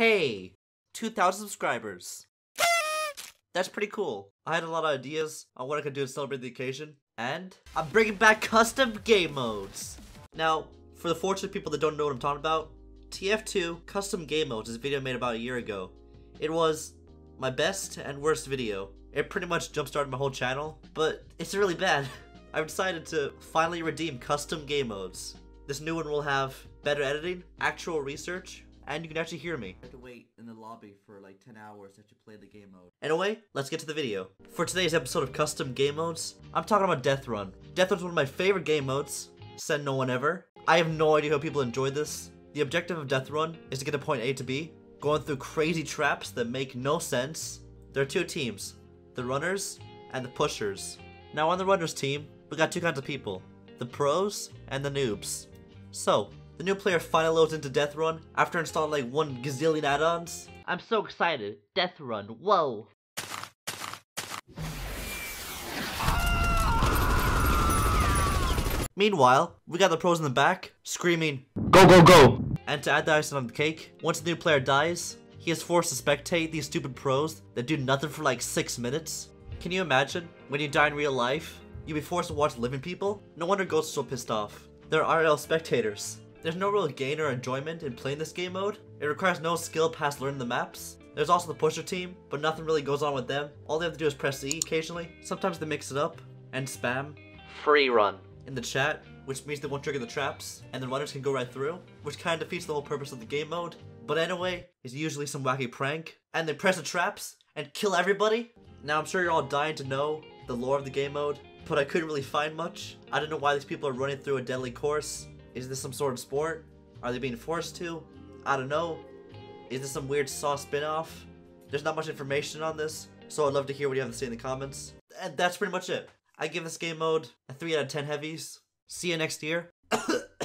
Hey, 2,000 subscribers. That's pretty cool. I had a lot of ideas on what I could do to celebrate the occasion, and I'm bringing back custom game modes. Now, for the fortunate people that don't know what I'm talking about, TF2 Custom Game Modes is a video I made about a year ago. It was my best and worst video. It pretty much jump-started my whole channel, but it's really bad. I've decided to finally redeem custom game modes. This new one will have better editing, actual research, and you can actually hear me. I have to wait in the lobby for like 10 hours to play the game mode. Anyway, let's get to the video. For today's episode of Custom Game Modes, I'm talking about Death Run. Death Run's one of my favorite game modes, said no one ever. I have no idea how people enjoy this. The objective of Death Run is to get to point A to B, going through crazy traps that make no sense. There are two teams, the runners and the pushers. Now on the runners team, we got two kinds of people, the pros and the noobs. So, the new player finally loads into Death Run after installing like one gazillion add-ons. I'm so excited. Death Run, whoa. Meanwhile, we got the pros in the back, screaming, Go, go, go! and to add the icing on the cake, once the new player dies, he is forced to spectate these stupid pros that do nothing for like 6 minutes. Can you imagine? When you die in real life, you'd be forced to watch living people? No wonder Ghosts are so pissed off. They're RL spectators. There's no real gain or enjoyment in playing this game mode. It requires no skill past learning the maps. There's also the pusher team, but nothing really goes on with them. All they have to do is press E occasionally. Sometimes they mix it up and spam. Free run. In the chat, which means they won't trigger the traps, and the runners can go right through, which kind of defeats the whole purpose of the game mode. But anyway, it's usually some wacky prank, and they press the traps and kill everybody. Now I'm sure you're all dying to know the lore of the game mode, but I couldn't really find much. I don't know why these people are running through a deadly course. Is this some sort of sport? Are they being forced to? I don't know. Is this some weird Saw spin-off? There's not much information on this, so I'd love to hear what you have to say in the comments. And that's pretty much it. I give this game mode a 3 out of 10 heavies. See you next year.